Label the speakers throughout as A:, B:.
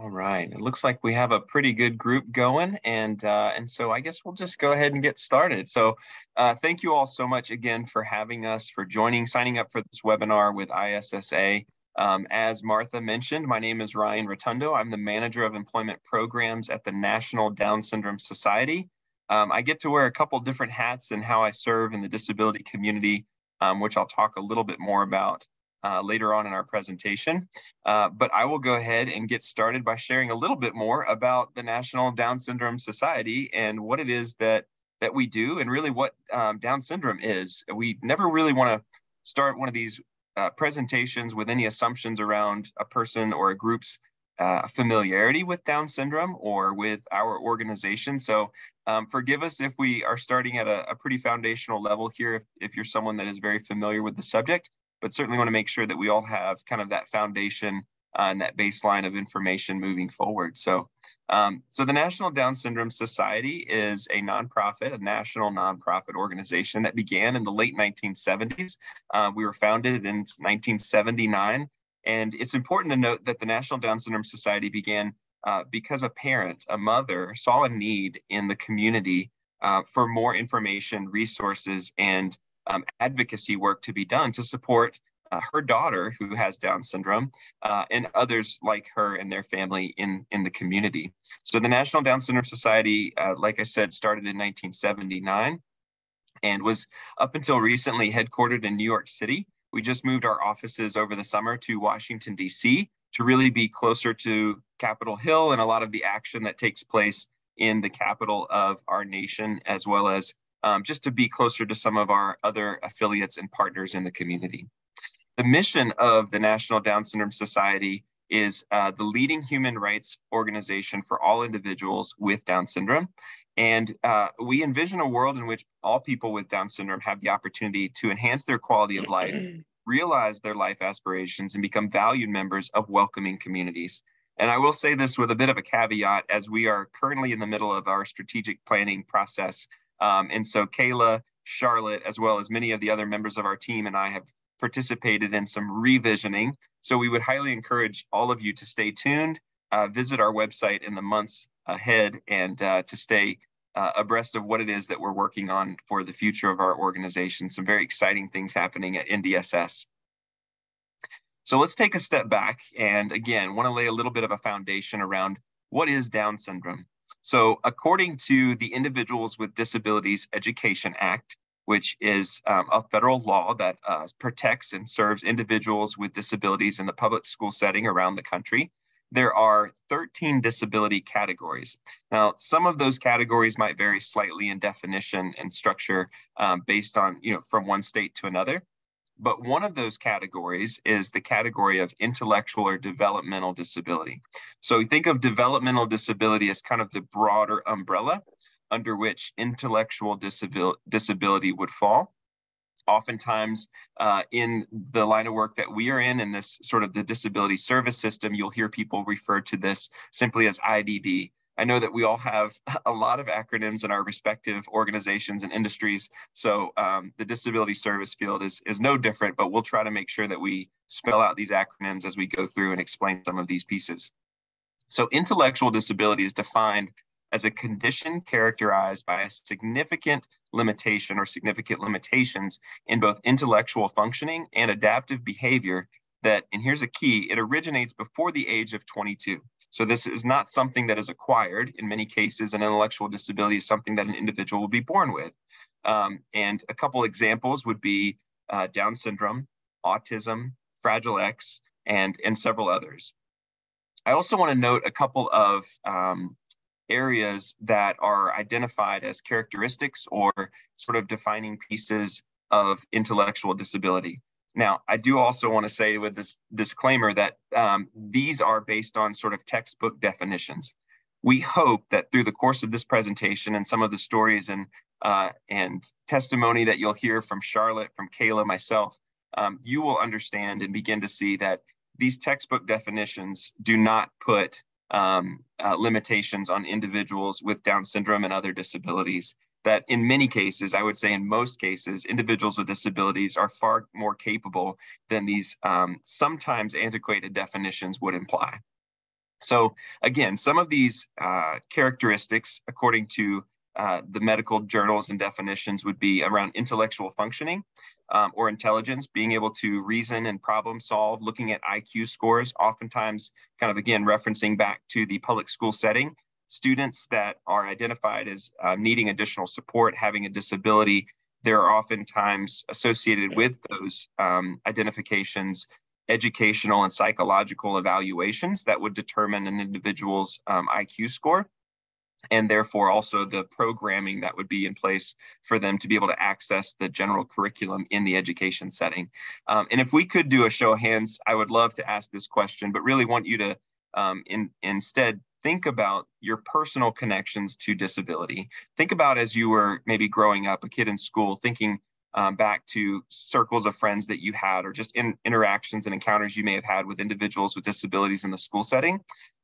A: All right. It looks like we have a pretty good group going, and uh, and so I guess we'll just go ahead and get started. So, uh, thank you all so much again for having us, for joining, signing up for this webinar with ISSA. Um, as Martha mentioned, my name is Ryan Rotundo. I'm the manager of employment programs at the National Down Syndrome Society. Um, I get to wear a couple different hats in how I serve in the disability community, um, which I'll talk a little bit more about uh, later on in our presentation. Uh, but I will go ahead and get started by sharing a little bit more about the National Down Syndrome Society and what it is that that we do and really what um, Down syndrome is. We never really want to start one of these uh, presentations with any assumptions around a person or a group's uh, familiarity with Down syndrome or with our organization. So um, forgive us if we are starting at a, a pretty foundational level here, if, if you're someone that is very familiar with the subject but certainly want to make sure that we all have kind of that foundation uh, and that baseline of information moving forward. So, um, so the National Down Syndrome Society is a nonprofit, a national nonprofit organization that began in the late 1970s. Uh, we were founded in 1979, and it's important to note that the National Down Syndrome Society began uh, because a parent, a mother, saw a need in the community uh, for more information, resources, and um, advocacy work to be done to support uh, her daughter who has Down syndrome uh, and others like her and their family in, in the community. So the National Down Syndrome Society, uh, like I said, started in 1979 and was up until recently headquartered in New York City. We just moved our offices over the summer to Washington, D.C. to really be closer to Capitol Hill and a lot of the action that takes place in the capital of our nation, as well as um, just to be closer to some of our other affiliates and partners in the community. The mission of the National Down Syndrome Society is uh, the leading human rights organization for all individuals with Down syndrome. And uh, we envision a world in which all people with Down syndrome have the opportunity to enhance their quality of life, realize their life aspirations, and become valued members of welcoming communities. And I will say this with a bit of a caveat as we are currently in the middle of our strategic planning process um, and so Kayla, Charlotte, as well as many of the other members of our team and I have participated in some revisioning. So we would highly encourage all of you to stay tuned, uh, visit our website in the months ahead and uh, to stay uh, abreast of what it is that we're working on for the future of our organization. Some very exciting things happening at NDSS. So let's take a step back and again, want to lay a little bit of a foundation around what is Down syndrome. So, according to the Individuals with Disabilities Education Act, which is um, a federal law that uh, protects and serves individuals with disabilities in the public school setting around the country, there are 13 disability categories. Now, some of those categories might vary slightly in definition and structure um, based on, you know, from one state to another. But one of those categories is the category of intellectual or developmental disability. So we think of developmental disability as kind of the broader umbrella under which intellectual disabil- disability would fall. Oftentimes, uh, in the line of work that we are in, in this sort of the disability service system, you'll hear people refer to this simply as IDD, I know that we all have a lot of acronyms in our respective organizations and industries. So um, the disability service field is, is no different, but we'll try to make sure that we spell out these acronyms as we go through and explain some of these pieces. So intellectual disability is defined as a condition characterized by a significant limitation or significant limitations in both intellectual functioning and adaptive behavior that, and here's a key, it originates before the age of 22. So this is not something that is acquired. In many cases, an intellectual disability is something that an individual will be born with. Um, and a couple examples would be uh, Down syndrome, autism, Fragile X, and, and several others. I also want to note a couple of um, areas that are identified as characteristics or sort of defining pieces of intellectual disability. Now, I do also want to say with this disclaimer that um, these are based on sort of textbook definitions. We hope that through the course of this presentation and some of the stories and uh, and testimony that you'll hear from Charlotte, from Kayla, myself, um, you will understand and begin to see that these textbook definitions do not put um, uh, limitations on individuals with Down syndrome and other disabilities that in many cases, I would say in most cases, individuals with disabilities are far more capable than these um, sometimes antiquated definitions would imply. So again, some of these uh, characteristics, according to uh, the medical journals and definitions, would be around intellectual functioning um, or intelligence, being able to reason and problem solve, looking at IQ scores, oftentimes kind of again referencing back to the public school setting. Students that are identified as uh, needing additional support, having a disability, they're oftentimes associated with those um, identifications educational and psychological evaluations that would determine an individual's um, IQ score and therefore also the programming that would be in place for them to be able to access the general curriculum in the education setting. Um, and if we could do a show of hands, I would love to ask this question, but really want you to um, in, instead think about your personal connections to disability. Think about as you were maybe growing up, a kid in school, thinking um, back to circles of friends that you had or just in, interactions and encounters you may have had with individuals with disabilities in the school setting.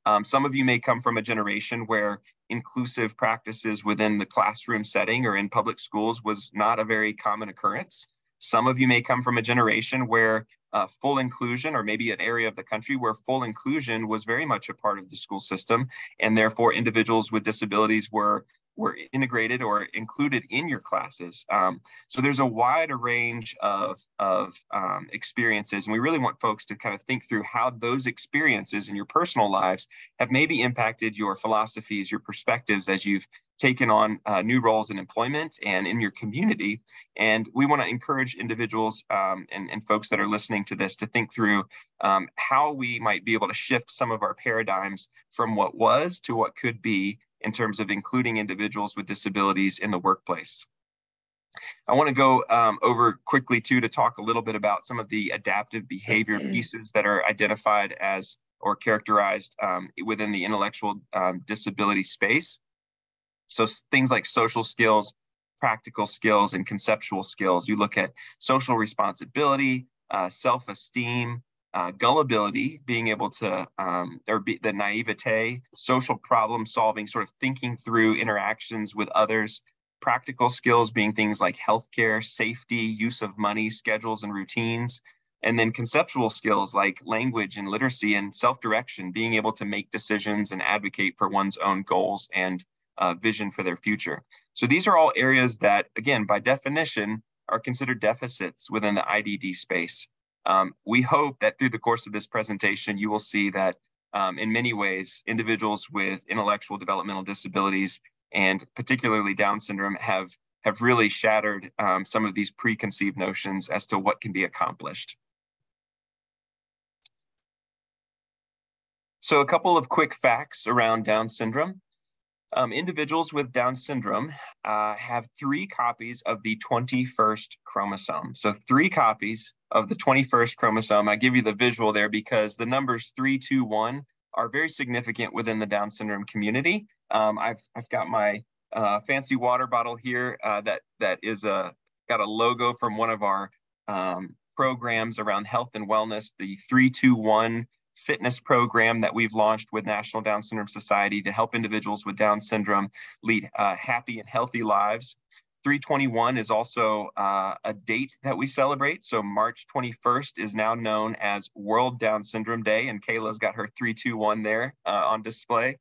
A: Um, some of you may come from a generation where inclusive practices within the classroom setting or in public schools was not a very common occurrence. Some of you may come from a generation where uh, full inclusion, or maybe an area of the country where full inclusion was very much a part of the school system, and therefore individuals with disabilities were were integrated or included in your classes. Um, so there's a wide range of, of um, experiences, and we really want folks to kind of think through how those experiences in your personal lives have maybe impacted your philosophies, your perspectives as you've taken on uh, new roles in employment and in your community. And we want to encourage individuals um, and, and folks that are listening to this to think through um, how we might be able to shift some of our paradigms from what was to what could be in terms of including individuals with disabilities in the workplace. I want to go um, over quickly too to talk a little bit about some of the adaptive behavior pieces that are identified as or characterized um, within the intellectual um, disability space. So things like social skills, practical skills, and conceptual skills. You look at social responsibility, uh, self-esteem, uh, gullibility, being able to, um, or be, the naivete, social problem solving, sort of thinking through interactions with others, practical skills being things like healthcare, safety, use of money, schedules and routines, and then conceptual skills like language and literacy and self-direction, being able to make decisions and advocate for one's own goals and uh, vision for their future. So these are all areas that, again, by definition, are considered deficits within the IDD space. Um, we hope that through the course of this presentation, you will see that um, in many ways, individuals with intellectual developmental disabilities and particularly Down syndrome have, have really shattered um, some of these preconceived notions as to what can be accomplished. So a couple of quick facts around Down syndrome. Um, individuals with Down syndrome uh, have three copies of the 21st chromosome. So three copies of the 21st chromosome. I give you the visual there because the numbers three, two, one are very significant within the Down syndrome community. Um, I've, I've got my uh, fancy water bottle here uh, that, that is a, got a logo from one of our um, programs around health and wellness, the 321 fitness program that we've launched with National Down Syndrome Society to help individuals with Down syndrome lead uh, happy and healthy lives. 321 is also uh, a date that we celebrate. So March 21st is now known as World Down Syndrome Day, and Kayla's got her 321 there uh, on display.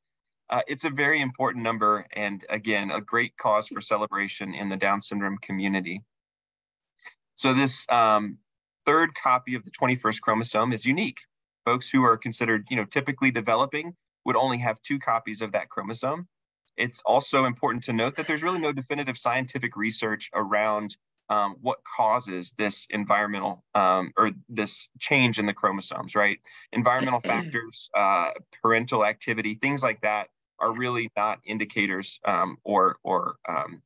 A: Uh, it's a very important number, and again, a great cause for celebration in the Down syndrome community. So this um, third copy of the 21st chromosome is unique folks who are considered, you know, typically developing would only have two copies of that chromosome. It's also important to note that there's really no definitive scientific research around um, what causes this environmental um, or this change in the chromosomes, right? Environmental factors, uh, parental activity, things like that are really not indicators um, or, or um,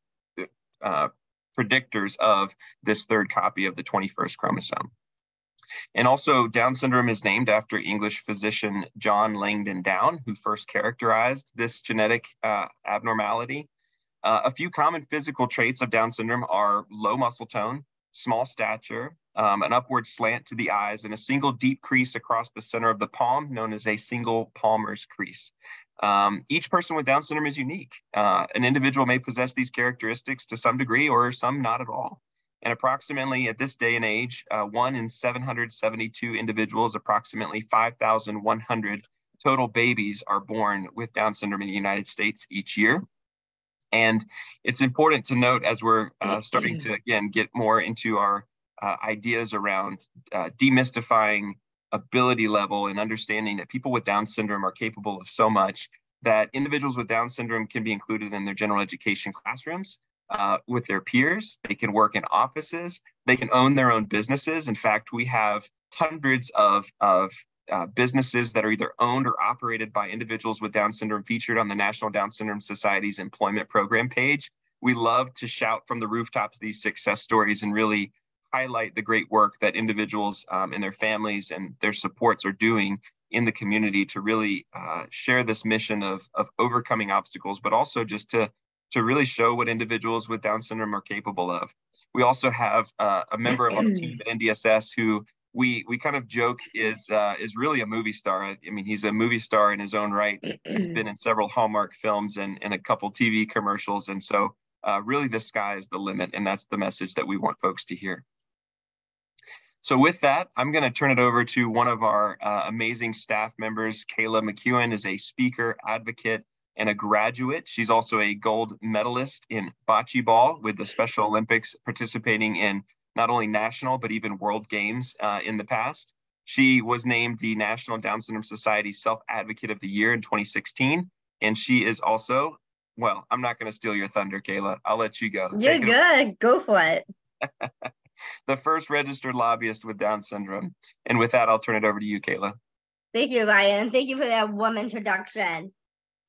A: uh, predictors of this third copy of the 21st chromosome. And also, Down syndrome is named after English physician John Langdon Down, who first characterized this genetic uh, abnormality. Uh, a few common physical traits of Down syndrome are low muscle tone, small stature, um, an upward slant to the eyes, and a single deep crease across the center of the palm, known as a single palmer's crease. Um, each person with Down syndrome is unique. Uh, an individual may possess these characteristics to some degree or some not at all. And approximately at this day and age, uh, one in 772 individuals, approximately 5,100 total babies are born with Down syndrome in the United States each year. And it's important to note as we're uh, starting to, again, get more into our uh, ideas around uh, demystifying ability level and understanding that people with Down syndrome are capable of so much that individuals with Down syndrome can be included in their general education classrooms uh, with their peers. They can work in offices. They can own their own businesses. In fact, we have hundreds of, of uh, businesses that are either owned or operated by individuals with Down syndrome featured on the National Down Syndrome Society's employment program page. We love to shout from the rooftops these success stories and really highlight the great work that individuals um, and their families and their supports are doing in the community to really uh, share this mission of, of overcoming obstacles, but also just to, to really show what individuals with Down syndrome are capable of. We also have uh, a member of our team at NDSS who we we kind of joke is uh, is really a movie star. I, I mean, he's a movie star in his own right. He's been in several Hallmark films and, and a couple TV commercials, and so uh, really the sky is the limit, and that's the message that we want folks to hear. So with that, I'm going to turn it over to one of our uh, amazing staff members. Kayla McKeon is a speaker, advocate, and a graduate. She's also a gold medalist in bocce ball with the Special Olympics, participating in not only national, but even world games uh, in the past. She was named the National Down Syndrome Society Self Advocate of the Year in 2016. And she is also, well, I'm not going to steal your thunder, Kayla. I'll let you go.
B: You're good. Go for it.
A: the first registered lobbyist with Down syndrome. And with that, I'll turn it over to you, Kayla.
B: Thank you, Ryan. Thank you for that warm introduction.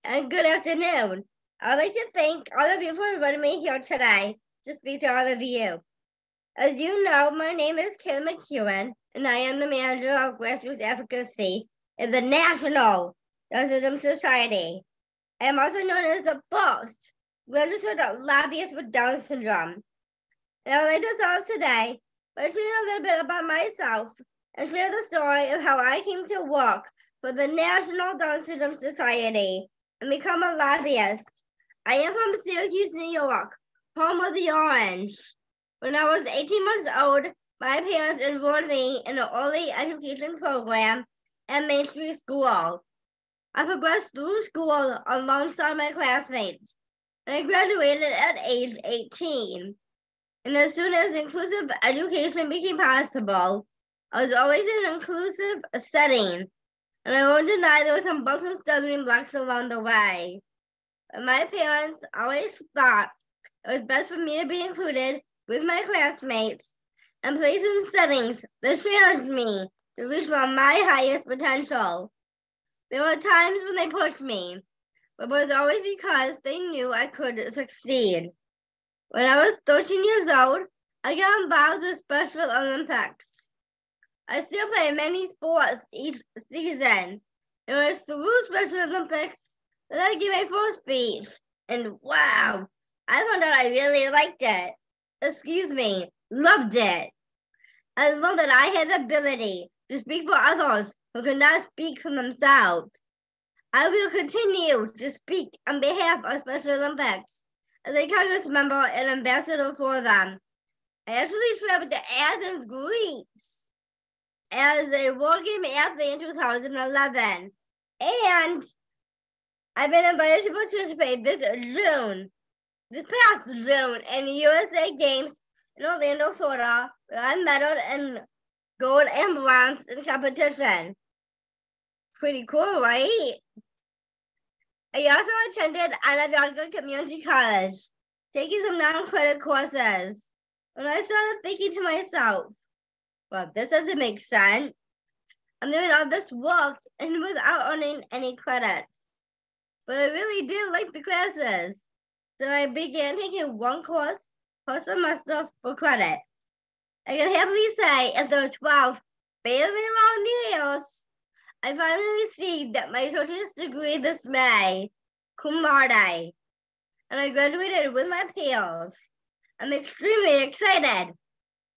B: And good afternoon. I'd like to thank all of you for inviting me here today to speak to all of you. As you know, my name is Kim McKeon, and I am the manager of grassroots advocacy in the National Down Syndrome Society. I am also known as the first registered lobbyist with Down syndrome. And I would like to start today by sharing a little bit about myself and share the story of how I came to work for the National Down Syndrome Society and become a lobbyist. I am from Syracuse, New York, home of the Orange. When I was 18 months old, my parents enrolled me in an early education program at Main Street School. I progressed through school alongside my classmates, and I graduated at age 18. And as soon as inclusive education became possible, I was always in an inclusive setting. And I won't deny there were some bumps and stumbling blocks along the way. But my parents always thought it was best for me to be included with my classmates and placed in settings that challenged me to reach for my highest potential. There were times when they pushed me, but it was always because they knew I could succeed. When I was 13 years old, I got involved with Special Olympics. I still play many sports each season. It was through Special Olympics that I gave my first speech. And wow, I found out I really liked it. Excuse me, loved it. I love that I had the ability to speak for others who could not speak for themselves. I will continue to speak on behalf of Special Olympics as a Congress member and ambassador for them. I actually traveled to Athens, Greece as a World Game athlete in 2011. And I've been invited to participate this June, this past June, in USA Games in Orlando, Florida, where I medaled in gold and bronze in competition. Pretty cool, right? I also attended Onondaga Community College, taking some non-credit courses. And I started thinking to myself, well, this doesn't make sense. I'm doing all this work and without earning any credits. But I really did like the classes. So I began taking one course per semester for credit. I can happily say after 12 fairly long years, I finally received my associate's degree this May, cum laude, and I graduated with my peers. I'm extremely excited.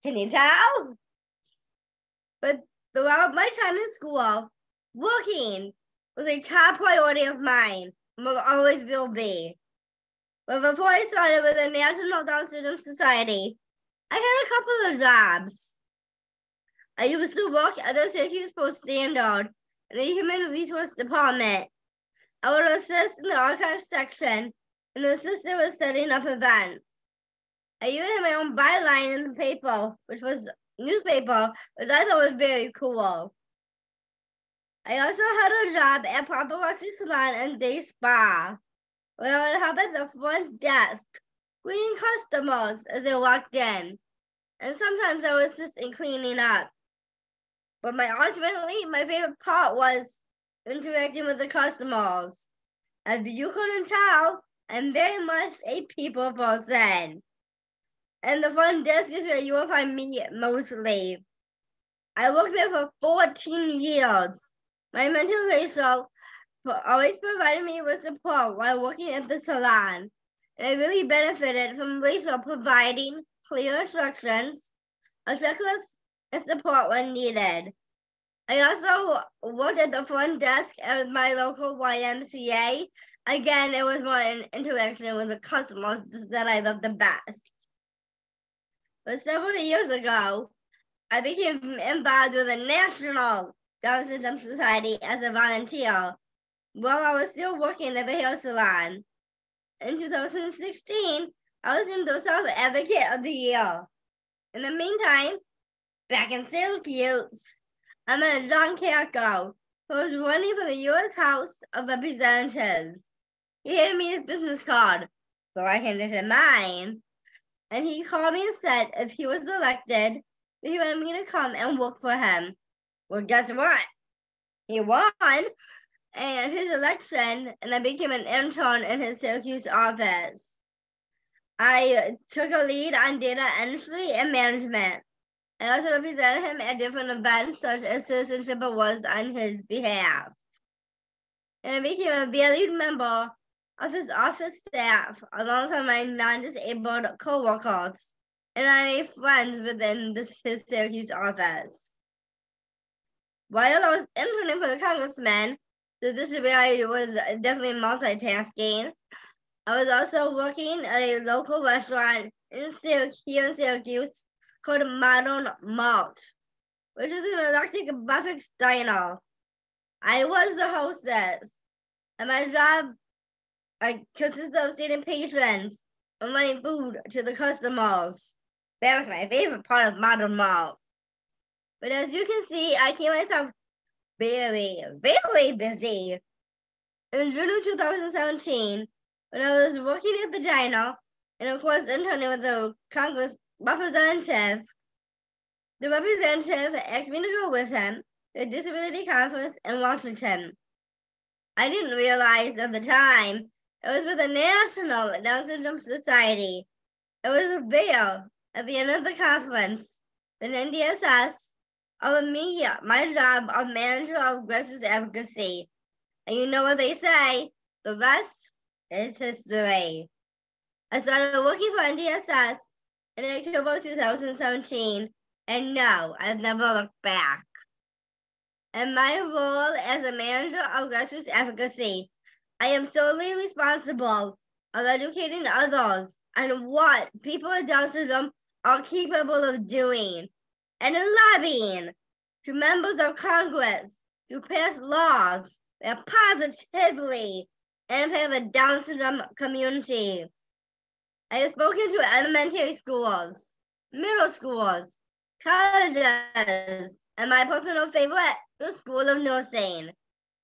B: Can you tell? But throughout my time in school, working was a top priority of mine and will always will be. But before I started with the National Down Syndrome Society, I had a couple of jobs. I used to work at the Syracuse Post Standard in the Human Resource Department. I would assist in the archive section and assist with setting up events. I even had my own byline in the paper, which was newspaper, which I thought was very cool. I also had a job at Paparazzi Salon and Day Spa, where I would help at the front desk, greeting customers as they walked in, and sometimes I would assist in cleaning up. But my ultimately, my favorite part was interacting with the customers. As you couldn't tell, I'm very much a people person. And the front desk is where you will find me mostly. I worked there for 14 years. My mentor Rachel always provided me with support while working at the salon. And I really benefited from Rachel providing clear instructions, a checklist, and support when needed. I also worked at the front desk at my local YMCA. Again, it was more an interaction with the customers that I loved the best. But several years ago, I became involved with the National Down Syndrome Society as a volunteer while I was still working at the hair salon. In 2016, I was named the Self Advocate of the Year. In the meantime, back in Syracuse, I met John Katko, who was running for the U.S. House of Representatives. He handed me his business card, so I handed him mine. And he called me and said if he was elected, he wanted me to come and work for him. Well, guess what? He won and his election, and I became an intern in his Syracuse office. I took a lead on data entry and management. I also represented him at different events such as Citizenship Awards on his behalf. And I became a valued member of his office staff alongside my non-disabled co-workers. And I made friends within this, his Syracuse office. While I was interning for the congressman, the disability was definitely multitasking. I was also working at a local restaurant in Syracuse, here in Syracuse called Modern Malt, which is an electric buffet diner. I was the hostess, and my job I consisted of seating patrons and running food to the customers. That was my favorite part of Modern Malt. But as you can see, I keep myself very, very busy. In June of 2017, when I was working at the diner, and of course interning with the Congress representative. The representative asked me to go with him to a disability conference in Washington. I didn't realize at the time it was with the National Down Syndrome Society. It was there at the end of the conference, the NDSS, of me, my job of manager of grassroots advocacy. And you know what they say, the rest is history. I started working for NDSS in October 2017, and no, I've never looked back. And my role as a manager of grassroots advocacy, I am solely responsible of educating others and what people with Down syndrome are capable of doing and in lobbying to members of Congress to pass laws that positively impact the Down syndrome community. I have spoken to elementary schools, middle schools, colleges, and my personal favorite, the School of Nursing.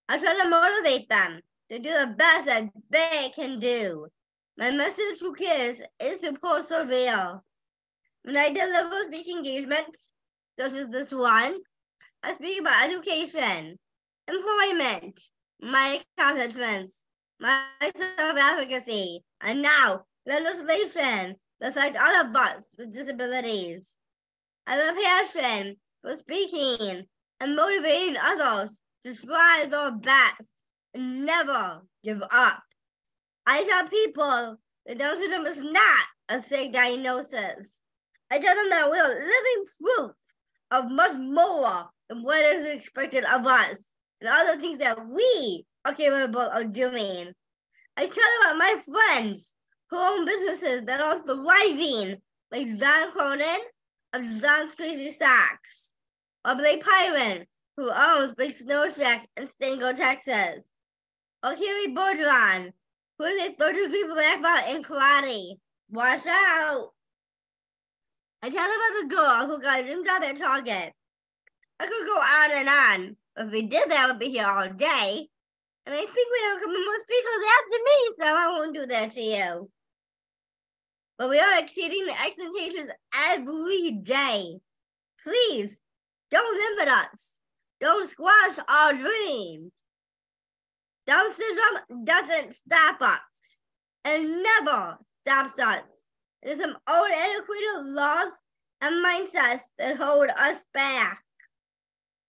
B: I try to motivate them to do the best that they can do. My message to kids is to persevere. When I deliver speaking engagements, such as this one, I speak about education, employment, my accomplishments, my self-advocacy, and now legislation that affect all of us with disabilities. I have a passion for speaking and motivating others to try their best never give up. I tell people that Down syndrome is not a sick diagnosis. I tell them that we are living proof of much more than what is expected of us and other things that we are capable of doing. I tell them about my friends who own businesses that are thriving, like John Cronin of John's Crazy Socks, or Blake Pyron who owns Big Snow Shack in Stango, Texas. Kerry Bordelon, who is a third degree black belt in karate. Watch out! I tell about the girl who got dream job at Target. I could go on and on. If we did that, we'd be here all day. And I think we have a couple more speakers after me, so I won't do that to you. But we are exceeding the expectations every day. Please don't limit us. Don't squash our dreams. Down syndrome doesn't stop us and never stops us. It is some old antiquated laws and mindsets that hold us back.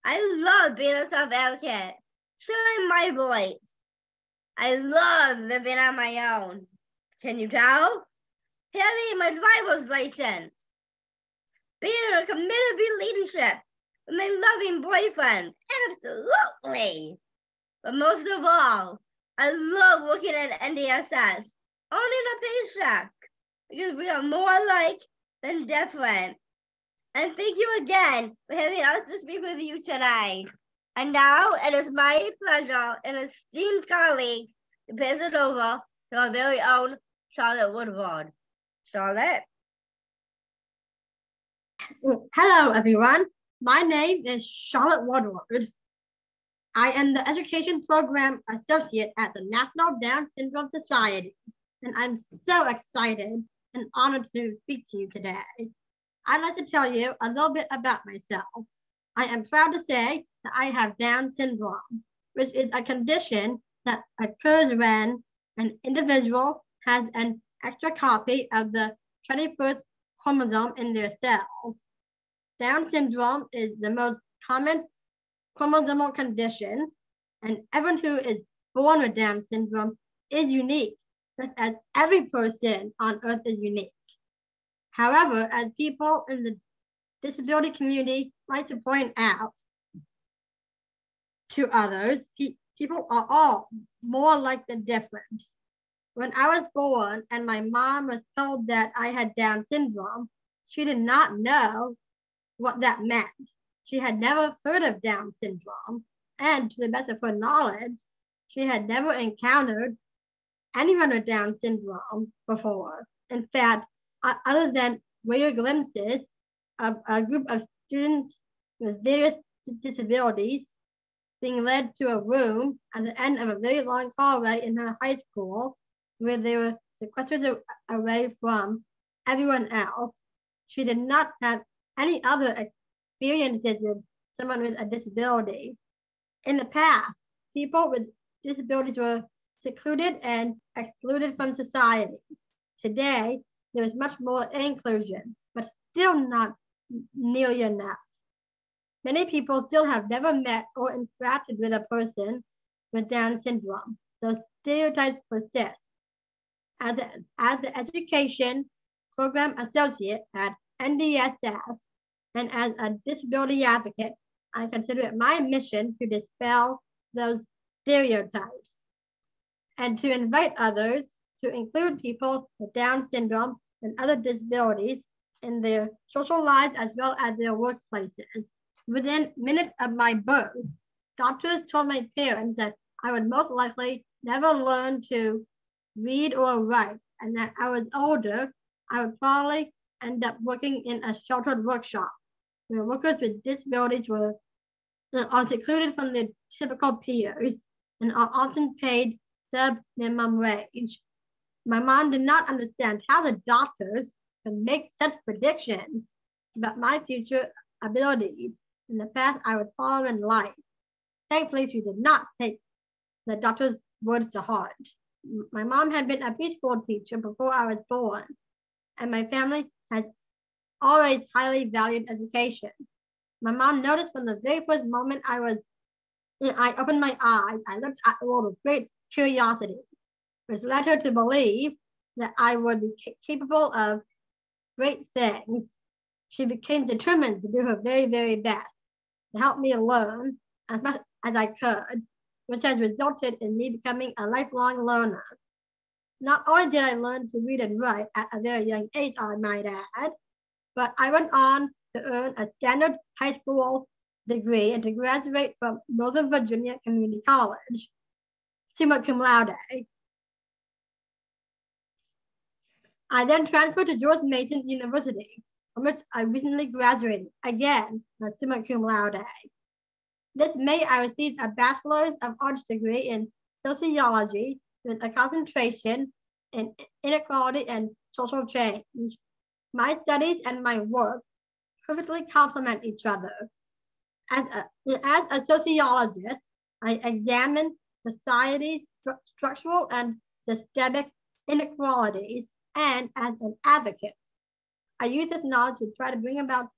B: I love being a self advocate, sharing my voice. I love living on my own. Can you tell? Having my driver's license. Being in a committed leadership with my loving boyfriend. Absolutely. But most of all, I love working at NDSS, owning a paycheck, because we are more alike than different. And thank you again for having us to speak with you tonight. And now it is my pleasure and esteemed colleague to pass it over to our very own Charlotte Woodward. Charlotte?
C: Hello, everyone. My name is Charlotte Woodward. I am the Education Program Associate at the National Down Syndrome Society, and I'm so excited and honored to speak to you today. I'd like to tell you a little bit about myself. I am proud to say that I have Down syndrome, which is a condition that occurs when an individual has an extra copy of the 21st chromosome in their cells. Down syndrome is the most common chromosomal condition, and everyone who is born with Down syndrome is unique, just as every person on earth is unique. However, as people in the disability community like to point out to others, pe people are all more like than different. When I was born and my mom was told that I had Down syndrome, she did not know what that meant. She had never heard of Down syndrome, and to the best of her knowledge, she had never encountered anyone with Down syndrome before. In fact, other than rare glimpses of a group of students with various disabilities being led to a room at the end of a very long hallway in her high school where they were sequestered away from everyone else. She did not have any other experiences with someone with a disability. In the past, people with disabilities were secluded and excluded from society. Today, there is much more inclusion, but still not nearly enough. Many people still have never met or interacted with a person with Down syndrome. Those stereotypes persist. As, a, as the Education Program Associate at NDSS and as a disability advocate, I consider it my mission to dispel those stereotypes and to invite others to include people with Down syndrome and other disabilities in their social lives as well as their workplaces. Within minutes of my birth, doctors told my parents that I would most likely never learn to read or write, and that I was older, I would probably end up working in a sheltered workshop where workers with disabilities were uh, are secluded from their typical peers and are often paid sub minimum wage. My mom did not understand how the doctors could make such predictions about my future abilities in the path I would follow in life. Thankfully, she did not take the doctor's words to heart. My mom had been a preschool teacher before I was born, and my family has always highly valued education. My mom noticed from the very first moment I was, I opened my eyes, I looked at the world with great curiosity which led her to believe that I would be capable of great things. She became determined to do her very, very best to help me learn as much as I could, which has resulted in me becoming a lifelong learner. Not only did I learn to read and write at a very young age, I might add, but I went on to earn a standard high school degree and to graduate from Northern Virginia Community College, summa cum laude. I then transferred to George Mason University, from which I recently graduated, again, summa cum laude. This May, I received a Bachelor's of Arts degree in Sociology with a concentration in inequality and social change. My studies and my work perfectly complement each other. As a, as a sociologist, I examine society's stru structural and systemic inequalities, and as an advocate, I use this knowledge to try to bring about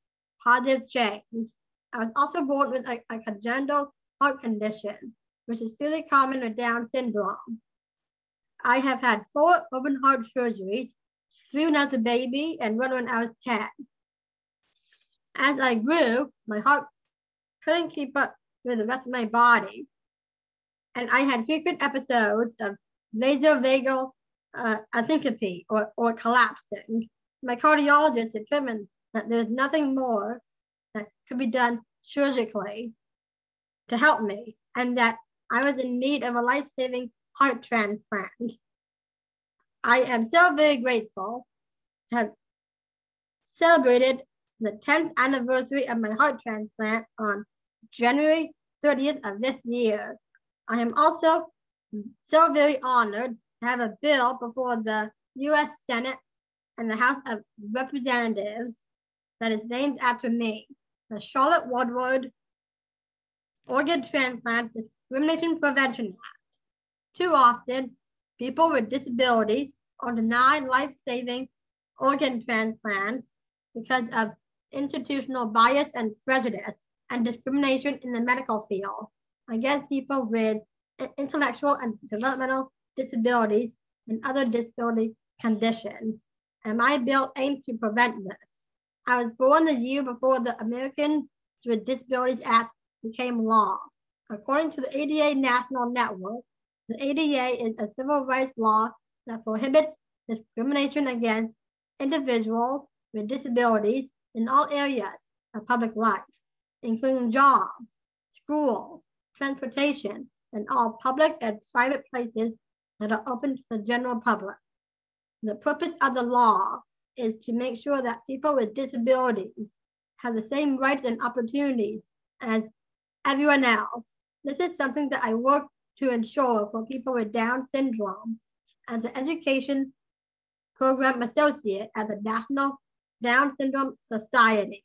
C: positive change. I was also born with a, a congenital heart condition, which is fairly common with Down syndrome. I have had four open heart surgeries, I was a baby and one when I was 10. As I grew, my heart couldn't keep up with the rest of my body. And I had frequent episodes of vasovagal uh, asyncope or, or collapsing. My cardiologist determined that there's nothing more that could be done surgically to help me and that I was in need of a life-saving heart transplant. I am so very grateful to have celebrated the 10th anniversary of my heart transplant on January 30th of this year. I am also so very honored to have a bill before the US Senate and the House of Representatives that is named after me, the Charlotte Woodward Organ Transplant Discrimination Prevention Act. Too often, people with disabilities are denied life-saving organ transplants because of institutional bias and prejudice and discrimination in the medical field against people with intellectual and developmental disabilities and other disability conditions. And my bill aims to prevent this. I was born the year before the Americans with Disabilities Act became law. According to the ADA National Network, the ADA is a civil rights law that prohibits discrimination against individuals with disabilities in all areas of public life, including jobs, schools, transportation, and all public and private places that are open to the general public. The purpose of the law is to make sure that people with disabilities have the same rights and opportunities as everyone else. This is something that I work to ensure for people with Down syndrome as an education program associate at the National Down Syndrome Society.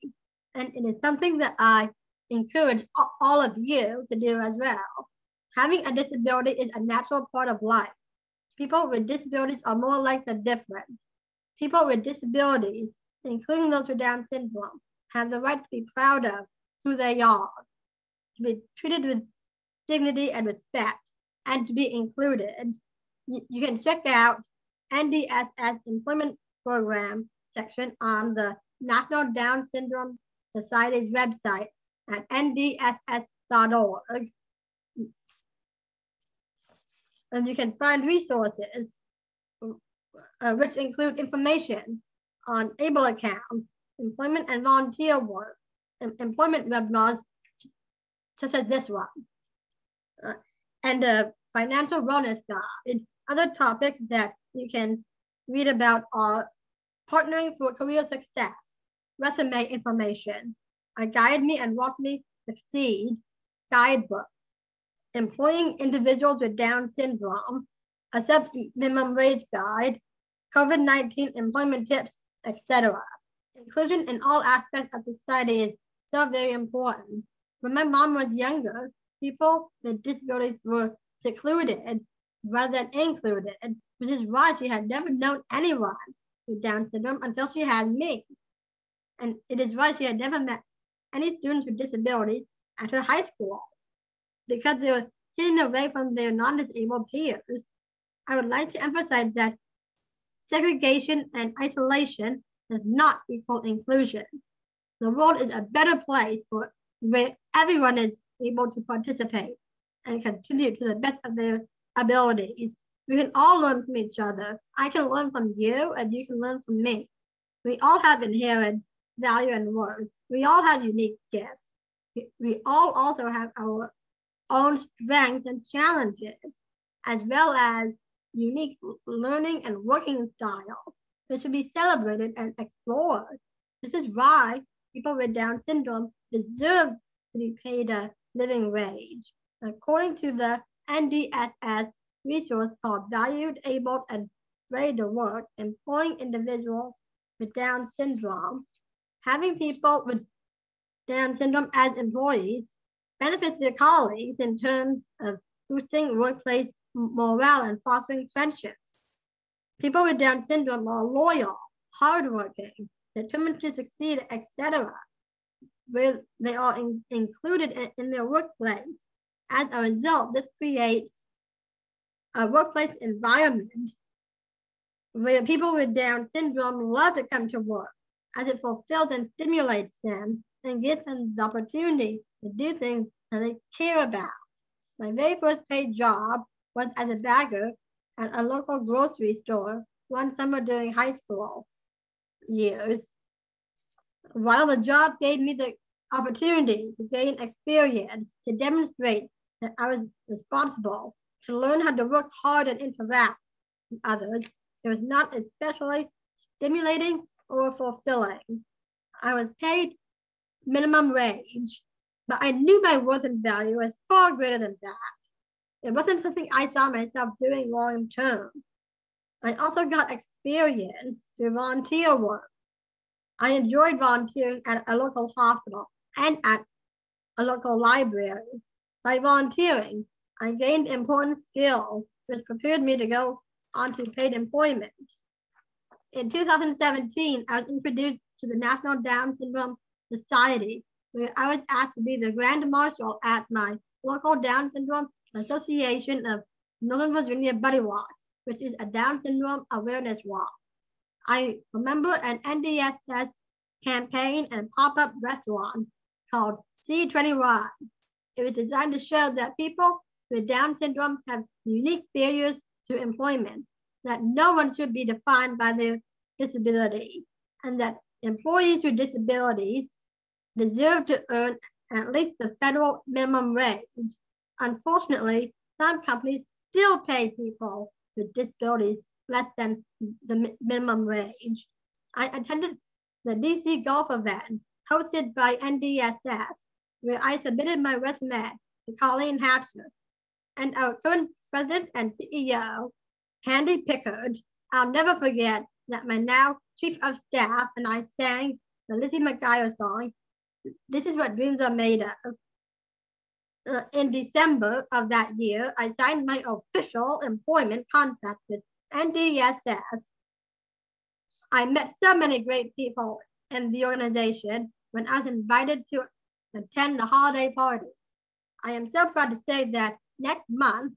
C: And it is something that I encourage all of you to do as well. Having a disability is a natural part of life. People with disabilities are more like the different. People with disabilities, including those with Down syndrome, have the right to be proud of who they are, to be treated with dignity and respect, and to be included. You, you can check out NDSS employment program section on the National Down Syndrome Society's website at ndss.org. And you can find resources uh, which include information on ABLE accounts, employment and volunteer work, and employment webinars such as this one, uh, and financial wellness guide. Other topics that you can read about are partnering for career success, resume information, a guide me and watch me succeed guidebook, employing individuals with Down syndrome, a sub minimum wage guide, COVID-19 employment tips, etc. Inclusion in all aspects of society is so very important. When my mom was younger, people with disabilities were secluded rather than included, which is why she had never known anyone with Down syndrome until she had me. And it is why she had never met any students with disabilities at her high school because they were sitting away from their non-disabled peers. I would like to emphasize that segregation and isolation does not equal inclusion. The world is a better place for where everyone is able to participate and contribute to the best of their abilities. We can all learn from each other. I can learn from you and you can learn from me. We all have inherent value and worth. We all have unique gifts. We all also have our own strengths and challenges, as well as unique learning and working styles that should be celebrated and explored. This is why people with Down syndrome deserve to be paid a living wage. According to the NDSS resource called Valued, Able, and Ready to Work, employing individuals with Down syndrome, having people with Down syndrome as employees benefits their colleagues in terms of boosting workplace morale and fostering friendships. People with Down syndrome are loyal, hardworking, determined to succeed, etc. Where they are in, included in, in their workplace. As a result, this creates a workplace environment where people with Down syndrome love to come to work as it fulfills and stimulates them and gives them the opportunity to do things that they care about. My very first paid job was as a bagger at a local grocery store one summer during high school years. While the job gave me the opportunity to gain experience to demonstrate that I was responsible, to learn how to work hard and interact with others, it was not especially stimulating or fulfilling. I was paid minimum wage, but I knew my worth and value was far greater than that. It wasn't something I saw myself doing long term. I also got experience through volunteer work. I enjoyed volunteering at a local hospital and at a local library. By volunteering, I gained important skills which prepared me to go on to paid employment. In 2017, I was introduced to the National Down Syndrome Society, where I was asked to be the Grand Marshal at my local Down Syndrome Association of Northern Virginia Buddy Walk, which is a Down syndrome awareness walk. I remember an NDSS campaign and pop-up restaurant called C21. It was designed to show that people with Down syndrome have unique barriers to employment, that no one should be defined by their disability, and that employees with disabilities deserve to earn at least the federal minimum wage Unfortunately, some companies still pay people with disabilities less than the minimum wage. I attended the DC golf event hosted by NDSS, where I submitted my resume to Colleen Hatcher and our current president and CEO, Kandi Pickard. I'll never forget that my now chief of staff and I sang the Lizzie McGuire song, This is what dreams are made of uh, in December of that year, I signed my official employment contract with NDSS. I met so many great people in the organization when I was invited to attend the holiday party. I am so proud to say that next month,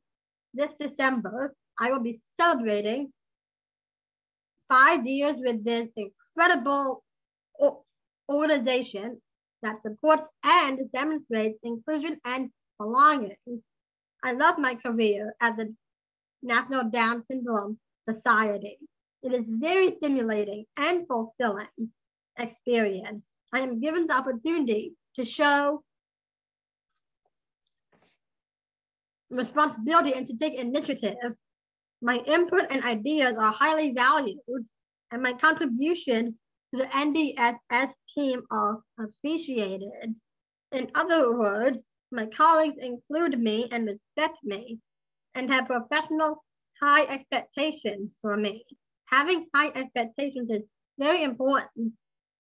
C: this December, I will be celebrating five years with this incredible organization that supports and demonstrates inclusion and belonging. I love my career at the National Down Syndrome Society. It is very stimulating and fulfilling experience. I am given the opportunity to show responsibility and to take initiative. My input and ideas are highly valued, and my contributions to the NDSS team are appreciated. In other words, my colleagues include me and respect me and have professional high expectations for me. Having high expectations is very important.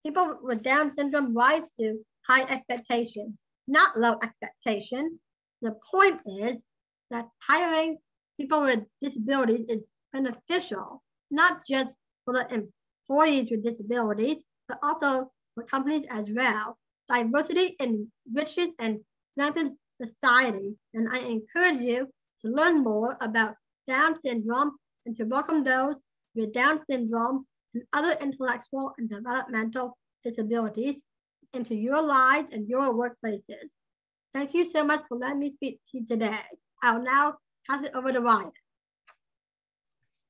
C: People with Down syndrome rise to high expectations, not low expectations. The point is that hiring people with disabilities is beneficial, not just for the employees with disabilities, but also for companies as well. Diversity enriches and strengthens society, and I encourage you to learn more about Down syndrome and to welcome those with Down syndrome and other intellectual and developmental disabilities into your lives and your workplaces. Thank you so much for letting me speak to you today. I'll now pass it over to Ryan.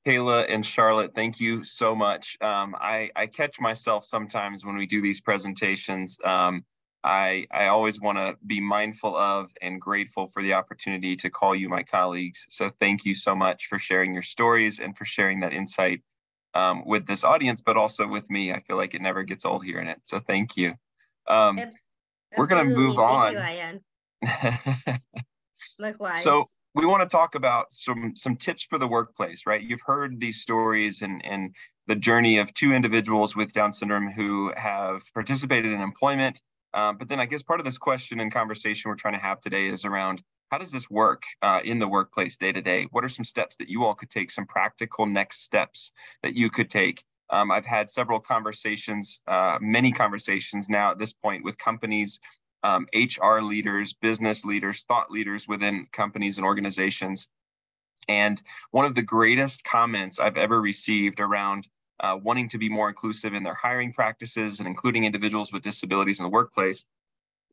A: Kayla and Charlotte, thank you so much. Um, I, I, catch myself sometimes when we do these presentations um, I, I always want to be mindful of and grateful for the opportunity to call you my colleagues. So thank you so much for sharing your stories and for sharing that insight um, with this audience, but also with me. I feel like it never gets old hearing it. So thank you. Um, we're going to move on.
B: Likewise.
A: So we want to talk about some some tips for the workplace, right? You've heard these stories and and the journey of two individuals with Down syndrome who have participated in employment. Um, but then I guess part of this question and conversation we're trying to have today is around how does this work uh, in the workplace day to day? What are some steps that you all could take, some practical next steps that you could take? Um, I've had several conversations, uh, many conversations now at this point with companies um, HR leaders, business leaders, thought leaders within companies and organizations. And one of the greatest comments I've ever received around uh, wanting to be more inclusive in their hiring practices and including individuals with disabilities in the workplace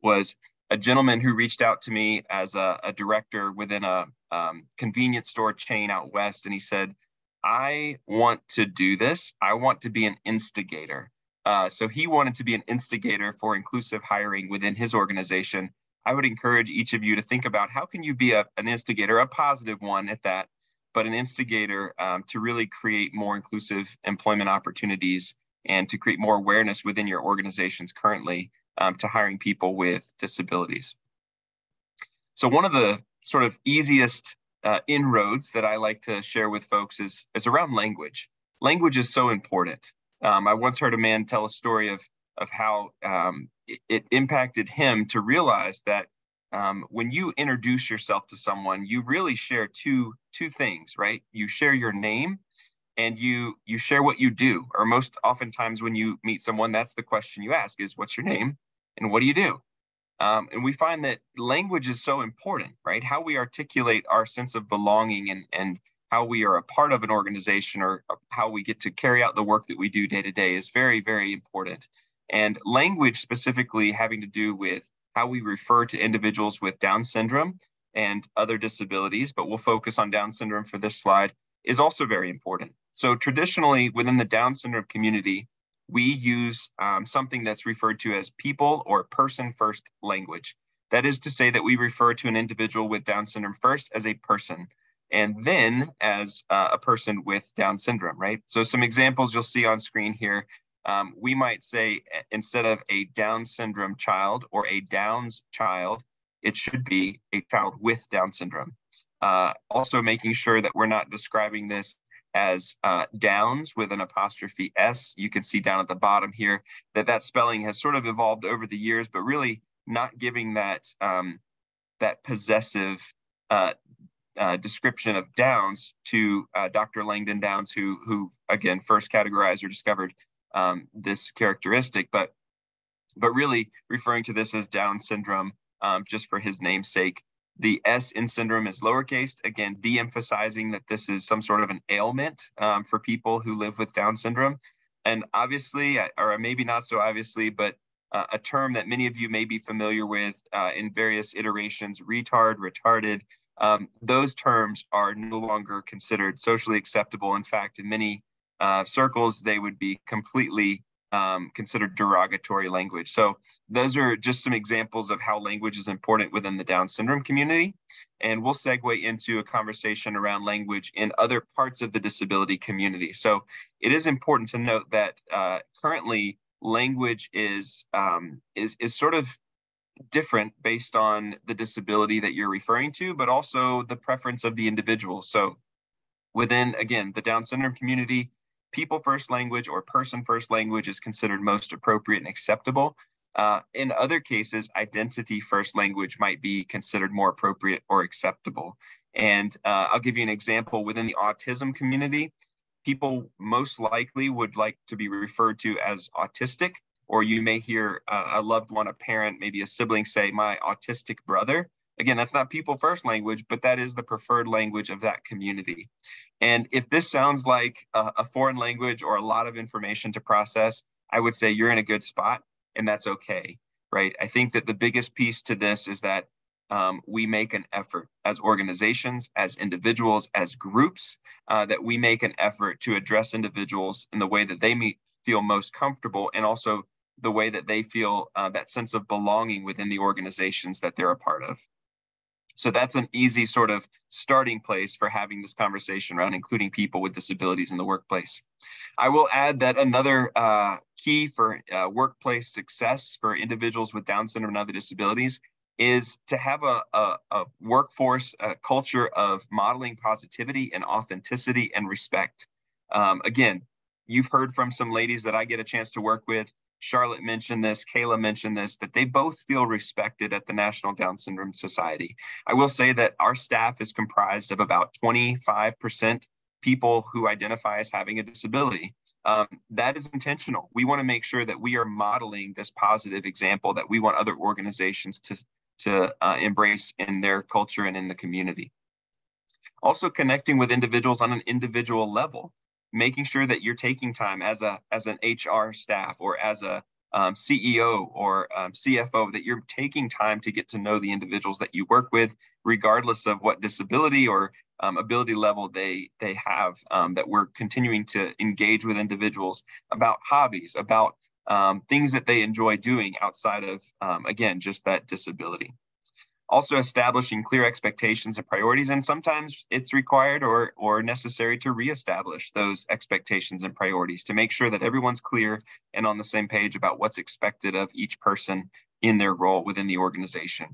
A: was a gentleman who reached out to me as a, a director within a um, convenience store chain out west. And he said, I want to do this. I want to be an instigator. Uh, so he wanted to be an instigator for inclusive hiring within his organization. I would encourage each of you to think about how can you be a, an instigator, a positive one at that, but an instigator um, to really create more inclusive employment opportunities and to create more awareness within your organizations currently um, to hiring people with disabilities. So one of the sort of easiest uh, inroads that I like to share with folks is, is around language. Language is so important. Um, I once heard a man tell a story of of how um, it, it, impacted him to realize that um, when you introduce yourself to someone, you really share two two things, right? You share your name, and you you share what you do. Or most oftentimes, when you meet someone, that's the question you ask: is What's your name, and what do you do? Um, and we find that language is so important, right? How we articulate our sense of belonging and and how we are a part of an organization or how we get to carry out the work that we do day to day is very, very important. And language specifically having to do with how we refer to individuals with Down syndrome and other disabilities, but we'll focus on Down syndrome for this slide, is also very important. So traditionally within the Down syndrome community, we use um, something that's referred to as people or person first language. That is to say that we refer to an individual with Down syndrome first as a person and then as uh, a person with Down syndrome, right? So some examples you'll see on screen here. Um, we might say instead of a Down syndrome child or a Downs child, it should be a child with Down syndrome. Uh, also making sure that we're not describing this as uh, Downs with an apostrophe S. You can see down at the bottom here that that spelling has sort of evolved over the years, but really not giving that um, that possessive uh, uh, description of Downs to uh, Dr. Langdon Downs, who, who again first categorized or discovered um, this characteristic, but but really referring to this as Down syndrome um, just for his namesake. The S in syndrome is lowercase, again, de-emphasizing that this is some sort of an ailment um, for people who live with Down syndrome. And obviously, or maybe not so obviously, but uh, a term that many of you may be familiar with uh, in various iterations, retard, retarded, um, those terms are no longer considered socially acceptable. In fact, in many uh, circles, they would be completely um, considered derogatory language. So those are just some examples of how language is important within the Down syndrome community. And we'll segue into a conversation around language in other parts of the disability community. So it is important to note that uh, currently language is, um, is, is sort of different based on the disability that you're referring to, but also the preference of the individual. So within, again, the Down syndrome community, people first language or person first language is considered most appropriate and acceptable. Uh, in other cases, identity first language might be considered more appropriate or acceptable. And uh, I'll give you an example within the autism community. People most likely would like to be referred to as autistic, or you may hear a loved one, a parent, maybe a sibling say, my autistic brother. Again, that's not people first language, but that is the preferred language of that community. And if this sounds like a, a foreign language or a lot of information to process, I would say you're in a good spot and that's okay, right? I think that the biggest piece to this is that um, we make an effort as organizations, as individuals, as groups, uh, that we make an effort to address individuals in the way that they meet, feel most comfortable and also the way that they feel uh, that sense of belonging within the organizations that they're a part of. So that's an easy sort of starting place for having this conversation around including people with disabilities in the workplace. I will add that another uh, key for uh, workplace success for individuals with Down syndrome and other disabilities is to have a, a, a workforce a culture of modeling positivity and authenticity and respect. Um, again, you've heard from some ladies that I get a chance to work with Charlotte mentioned this, Kayla mentioned this, that they both feel respected at the National Down Syndrome Society. I will say that our staff is comprised of about 25% people who identify as having a disability. Um, that is intentional. We want to make sure that we are modeling this positive example that we want other organizations to, to uh, embrace in their culture and in the community. Also connecting with individuals on an individual level making sure that you're taking time as a as an HR staff or as a um, CEO or um, CFO that you're taking time to get to know the individuals that you work with, regardless of what disability or um, ability level they they have. Um, that we're continuing to engage with individuals about hobbies, about um, things that they enjoy doing outside of um, again just that disability also establishing clear expectations and priorities and sometimes it's required or or necessary to reestablish those expectations and priorities to make sure that everyone's clear and on the same page about what's expected of each person in their role within the organization.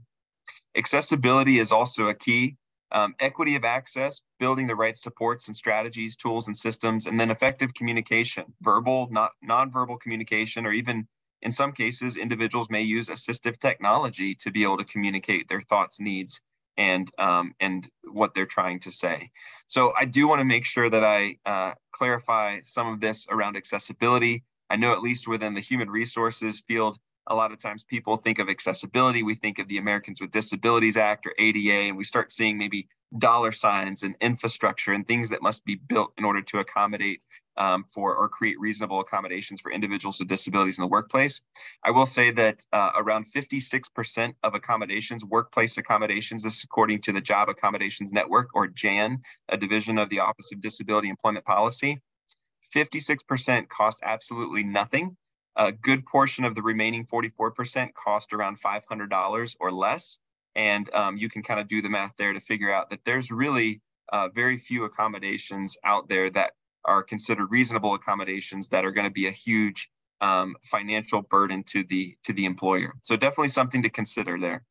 A: Accessibility is also a key. Um, equity of access building the right supports and strategies tools and systems and then effective communication verbal not nonverbal communication or even in some cases, individuals may use assistive technology to be able to communicate their thoughts, needs, and um, and what they're trying to say. So I do want to make sure that I uh, clarify some of this around accessibility. I know at least within the human resources field, a lot of times people think of accessibility. We think of the Americans with Disabilities Act or ADA, and we start seeing maybe dollar signs and infrastructure and things that must be built in order to accommodate um, for or create reasonable accommodations for individuals with disabilities in the workplace. I will say that uh, around 56% of accommodations, workplace accommodations, this is according to the Job Accommodations Network or JAN, a division of the Office of Disability Employment Policy. 56% cost absolutely nothing. A good portion of the remaining 44% cost around $500 or less. And um, you can kind of do the math there to figure out that there's really uh, very few accommodations out there that are considered reasonable accommodations that are going to be a huge um, financial burden to the to the employer. So definitely something to consider there.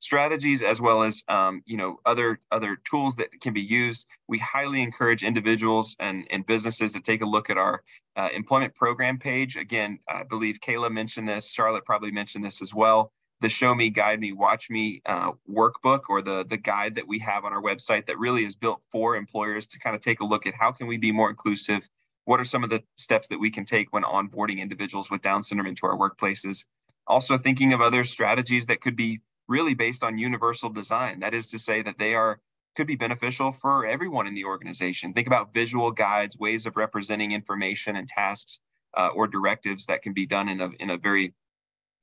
A: Strategies as well as um, you know other other tools that can be used. We highly encourage individuals and, and businesses to take a look at our uh, employment program page. Again, I believe Kayla mentioned this. Charlotte probably mentioned this as well the show me guide me watch me uh, workbook or the the guide that we have on our website that really is built for employers to kind of take a look at how can we be more inclusive? What are some of the steps that we can take when onboarding individuals with down syndrome into our workplaces? Also thinking of other strategies that could be really based on universal design. That is to say that they are could be beneficial for everyone in the organization. Think about visual guides ways of representing information and tasks uh, or directives that can be done in a, in a very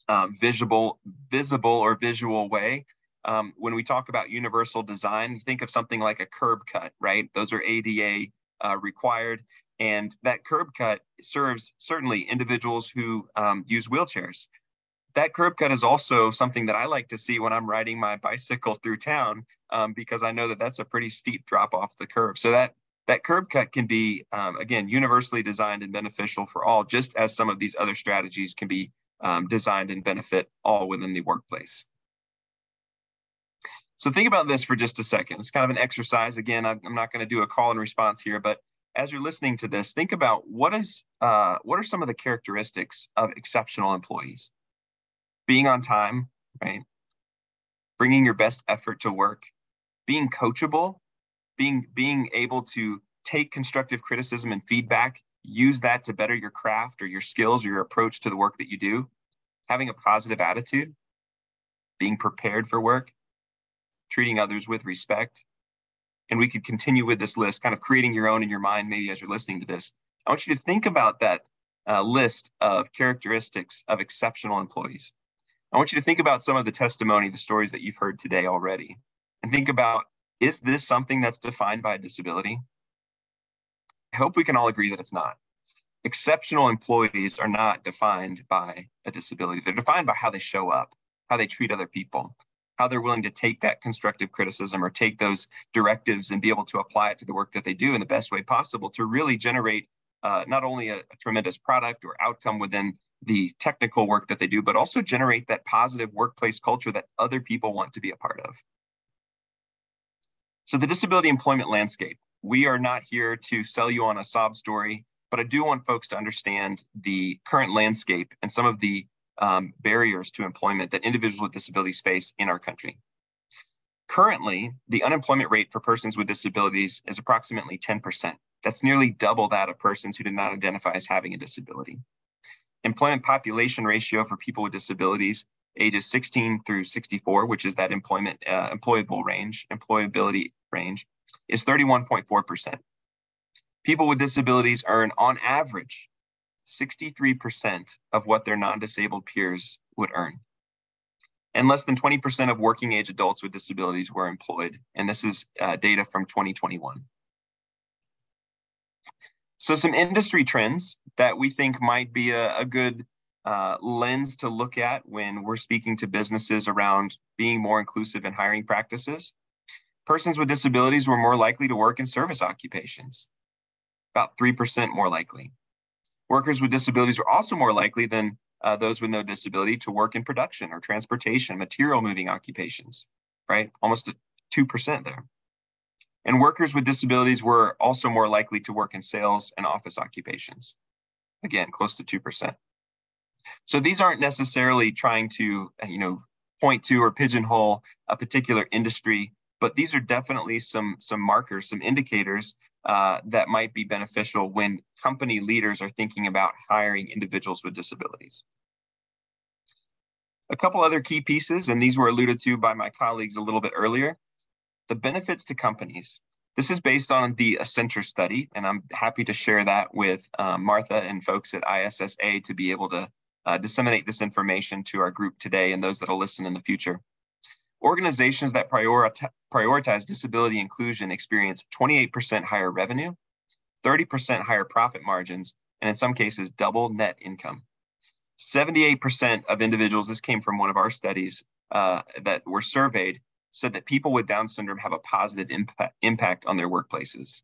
A: um, visible, visible or visual way. Um, when we talk about universal design, you think of something like a curb cut, right? Those are ADA uh, required. And that curb cut serves certainly individuals who um, use wheelchairs. That curb cut is also something that I like to see when I'm riding my bicycle through town um, because I know that that's a pretty steep drop off the curve. So that that curb cut can be, um, again, universally designed and beneficial for all, just as some of these other strategies can be um, designed and benefit all within the workplace. So think about this for just a second. It's kind of an exercise. Again, I'm not going to do a call and response here, but as you're listening to this, think about what is uh, what are some of the characteristics of exceptional employees? Being on time, right? Bringing your best effort to work, being coachable, being being able to take constructive criticism and feedback use that to better your craft or your skills or your approach to the work that you do, having a positive attitude, being prepared for work, treating others with respect. And we could continue with this list, kind of creating your own in your mind, maybe as you're listening to this. I want you to think about that uh, list of characteristics of exceptional employees. I want you to think about some of the testimony, the stories that you've heard today already, and think about is this something that's defined by a disability? I hope we can all agree that it's not. exceptional employees are not defined by a disability. They're defined by how they show up, how they treat other people, how they're willing to take that constructive criticism or take those directives and be able to apply it to the work that they do in the best way possible to really generate uh, not only a, a tremendous product or outcome within the technical work that they do, but also generate that positive workplace culture that other people want to be a part of. So the disability employment landscape, we are not here to sell you on a sob story, but I do want folks to understand the current landscape and some of the um, barriers to employment that individuals with disabilities face in our country. Currently, the unemployment rate for persons with disabilities is approximately 10%. That's nearly double that of persons who do not identify as having a disability. Employment population ratio for people with disabilities ages 16 through 64, which is that employment uh, employable range, employability range, is 31.4%. People with disabilities earn on average 63% of what their non-disabled peers would earn. And less than 20% of working age adults with disabilities were employed. And this is uh, data from 2021. So some industry trends that we think might be a, a good uh, lens to look at when we're speaking to businesses around being more inclusive in hiring practices. Persons with disabilities were more likely to work in service occupations, about 3% more likely. Workers with disabilities were also more likely than uh, those with no disability to work in production or transportation, material moving occupations, right? Almost 2% there. And workers with disabilities were also more likely to work in sales and office occupations. Again, close to 2%. So these aren't necessarily trying to, you know, point to or pigeonhole a particular industry, but these are definitely some, some markers, some indicators uh, that might be beneficial when company leaders are thinking about hiring individuals with disabilities. A couple other key pieces, and these were alluded to by my colleagues a little bit earlier. The benefits to companies. This is based on the Accenture study, and I'm happy to share that with uh, Martha and folks at ISSA to be able to uh, disseminate this information to our group today and those that will listen in the future. Organizations that prioritize disability inclusion experience 28% higher revenue, 30% higher profit margins, and in some cases, double net income. 78% of individuals, this came from one of our studies uh, that were surveyed, said that people with Down syndrome have a positive impact, impact on their workplaces.